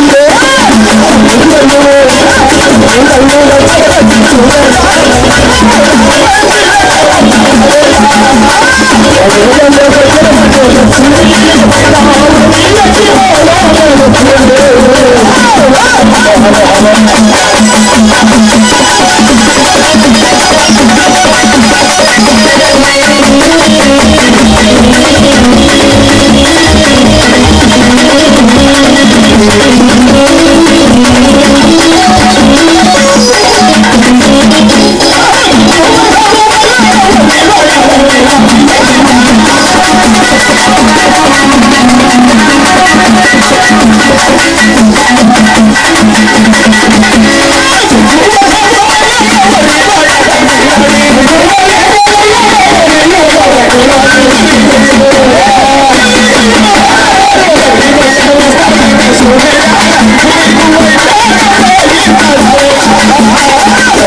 I'm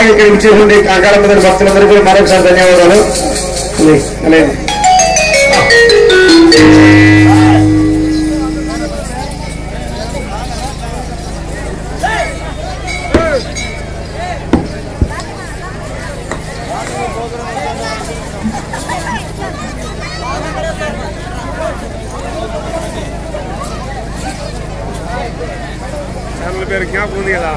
అలాగే ఇక్కడ ఇచ్చేటువంటి కాకాలపద భక్తులందరూ కూడా మరొకసారి ధన్యవాదాలు పేరు జ్ఞాపకం ఉంది కదా